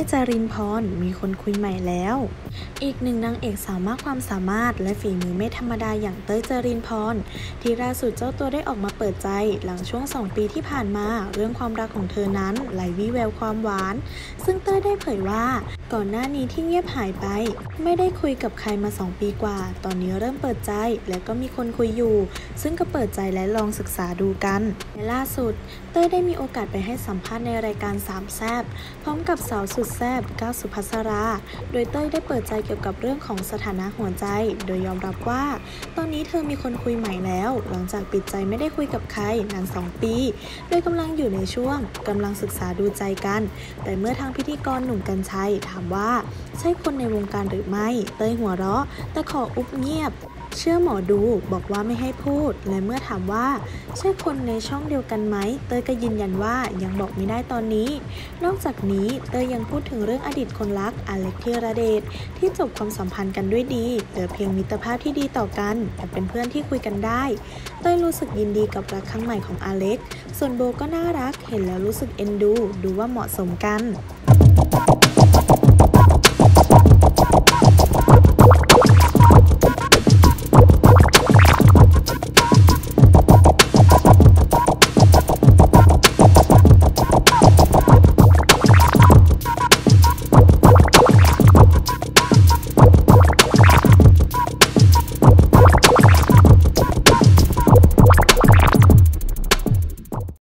ยจารินพรมีคนคุยใหม่แล้ว อีกหนึ่งนางเอกสาวมากความสามารถและฝีมือไม่ธรรมดาอย่างเต้ยจารินพรที่ล่าสุดเจ้าตัวได้ออกมาเปิดใจ หลังช่วง 2 ปีที่ผ่านมา เรื่องความรักของเธอนั้นไหลวิแววความหวาน ซึ่งเต้ยได้เผยว่า ก่อนหน้านี้ที่เงียบหายไป ไม่ได้คุยกับใครมา 2 ปีกว่า ตอนนี้เริ่มเปิดใจและก็มีคนคุยอยู่ ซึ่งก็เปิดใจและลองศึกษาดูกันและล่าสุด เต้ยได้มีโอกาสไปให้สัมภาษณ์ในรายการสามแซบพร้อมกับสาวสุดแซบก้าวสุภัสรา โดยเต้ยได้เปิดใจเกี่ยวกับเรื่องของสถานะหัวใจ โดยยอมรับว่า ตอนนี้เธอมีคนคุยใหม่แล้ว หลังจากปิดใจไม่ได้คุยกับใครนาน2ปี โดยกำลังอยู่ในช่วงกำลังศึกษาดูใจกัน แต่เมื่อทางพิธีกรหนุ่มกัญชัยถามว่า ใช่คนในวงการหรือไม่ เต้ยหัวเราะ แต่ขออุบเงียบ เชื่อหมอดูบอกว่าไม่ให้พูด และเมื่อถามว่า ใช่คนในช่องเดียวกันไหม เต้ยก็ยืนยันว่ายังบอกไม่ได้ตอนนี้ นอกจากนี้เต้ยยังพูดถึงเรื่องอดีตคนรักอเล็กธีรเดชที่จบความสัมพันธ์กันด้วยดีเหลือเพียงมิตรภาพที่ดีต่อกัน แต่เป็นเพื่อนที่คุยกันได้ เต้ยรู้สึกยินดีกับรักครั้งใหม่ของอเล็ก ส่วนโบก็น่ารักเห็นแล้วรู้สึกเอ็นดู ดูว่าเหมาะสมกัน